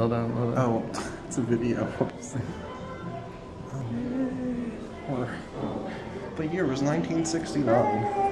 Hold on, hold on. Oh, it's a video. The year was 1969.